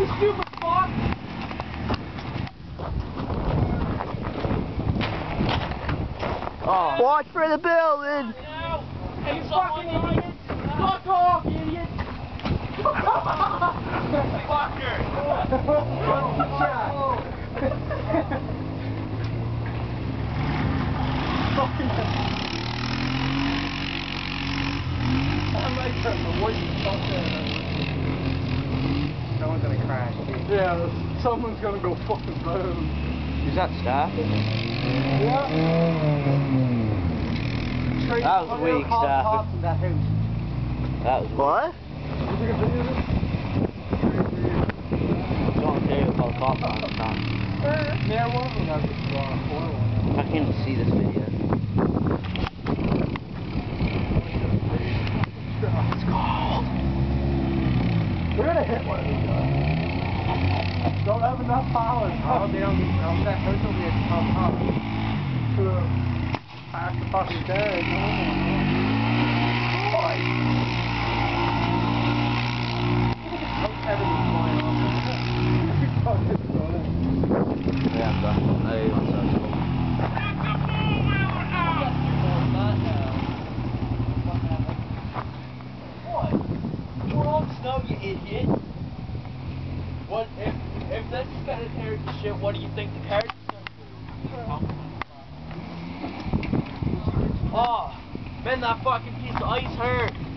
you stupid fuck! Oh. Watch for the building! Hey, you fucking idiot! Fuck off, idiot! Fucker! I like that, but you fucking... Yeah, someone's gonna go fucking boom. Is that Star? Yeah. Straight That was on weak, your car Stafford. parked in that. That was What? Did Don't do it while cops on the front. Near one of them has a uh. I can see this video. It's cold. We're gonna hit one of these guys. Don't have enough power. Oh, they don't get, that will be at the top top. to fucking tag. Everything's flying off. Yeah, I'm done. No, you want to We're on snow, you idiot. What if if tear to shit? What do you think the carriage is gonna do? Ah, oh, bend that fucking piece of ice hurt.